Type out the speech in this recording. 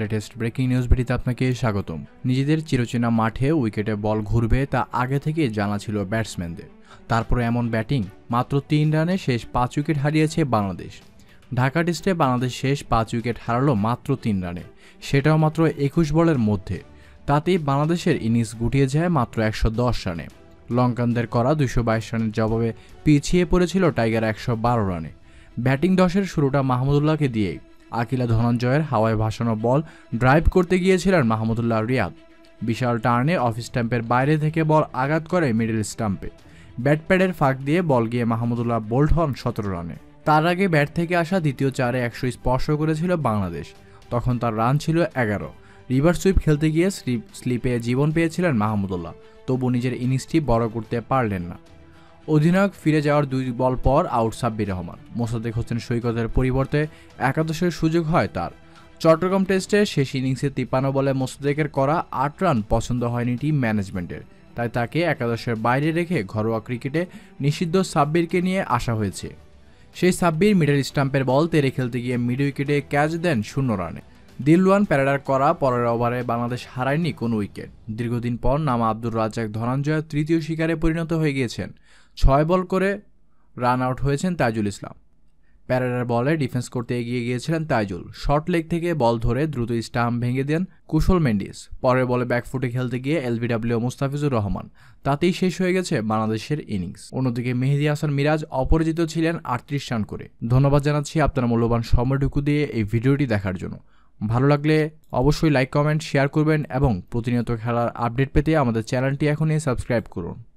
Latest breaking news ভিডিওতে আপনাকে স্বাগতম। নিজেদের চিরচেনা মাঠে উইকেটে বল ঘুরবে তা আগে থেকে জানা ছিল ব্যাটসম্যানদের। তারপরে এমন ব্যাটিং, মাত্র তিন রানে শেষ পাঁচ উইকেট হারিয়েছে বাংলাদেশ। ঢাকা টেস্টে বাংলাদেশ শেষ পাঁচ উইকেট হারালো মাত্র তিন রানে, সেটাও মাত্র একুশ বলের মধ্যে। তাতেই বাংলাদেশের ইনিংস গুটিয়ে যায় মাত্র একশো দশ রানে। লঙ্কানদের করা দুশো বাইশ রানের জবাবে পিছিয়ে পড়েছিল টাইগার একশো বারো রানে। ব্যাটিং দশের শুরুটা মাহমুদুল্লাহকে দিয়েই। আকিলা ধনঞ্জয়ের হাওয়ায় ভাসানো বল ড্রাইভ করতে গিয়েছিলেন মাহমুদুল্লাহ রিয়াদ। বিশাল টার্নে অফ স্ট্যাম্পের বাইরে থেকে বল আঘাত করে মিডল স্টাম্পে ব্যাট প্যাডের ফাঁক দিয়ে বল গিয়ে মাহমুদুল্লাহ বোল্ড হন সতেরো রানে। তার আগে ব্যাট থেকে আসা দ্বিতীয় চারে একশো স্পর্শ করেছিল বাংলাদেশ। তখন তার রান ছিল এগারো। রিভার সুইপ খেলতে গিয়ে স্লিপে জীবন পেয়েছিলেন মাহমুদুল্লাহ। তবু নিজের ইনিংসটি বড় করতে পারলেন না। অধিনায়ক ফিরে যাওয়ার দুই বল পর আউট সাব্বির রহমান। মোসাদ্দেক হোসেন সৈকতের পরিবর্তে একাদশের সুযোগ হয় তার। চট্টগ্রাম টেস্টে শেষ ইনিংসে তিপ্পান্ন বলে মোসাদ্দেকের করা আট রান পছন্দ হয়নি টিম ম্যানেজমেন্টের। তাই তাকে একাদশের বাইরে রেখে ঘরোয়া ক্রিকেটে নিষিদ্ধ সাব্বিরকে নিয়ে আসা হয়েছে। সেই সাব্বির মিডল স্টাম্পের বল তেরে খেলতে গিয়ে মিড উইকেটে ক্যাচ দেন শূন্য রানে। দিলওয়ান প্যারাডার করা পরের ওভারে বাংলাদেশ হারায়নি কোনো উইকেট। দীর্ঘদিন পর নামা আব্দুর রাজ্জাক ধনঞ্জয় তৃতীয় শিকারে পরিণত হয়ে গিয়েছেন। ছয় বল করে রান আউট হয়েছেন তাইজুল ইসলাম। প্যারাডার বলে ডিফেন্স করতে এগিয়ে গিয়েছিলেন তাইজুল। শর্ট লেগ থেকে বল ধরে দ্রুত স্টাম্প ভেঙে দেন কুশল মেন্ডিস। পরের বলে ব্যাকফুটে খেলতে গিয়ে এলবিডাব্লিউ মুস্তাফিজুর রহমান। তাতেই শেষ হয়ে গেছে বাংলাদেশের ইনিংস। অন্যদিকে মেহেদি হাসান মিরাজ অপরাজিত ছিলেন আটত্রিশ রান করে। ধন্যবাদ জানাচ্ছি আপনার মূল্যবান সময়টুকু দিয়ে এই ভিডিওটি দেখার জন্য। ভালো লাগলে অবশ্যই লাইক কমেন্ট শেয়ার করবেন এবং প্রতিনিয়ত খেলার আপডেট পেতে আমাদের চ্যানেলটি এখনই সাবস্ক্রাইব করুন।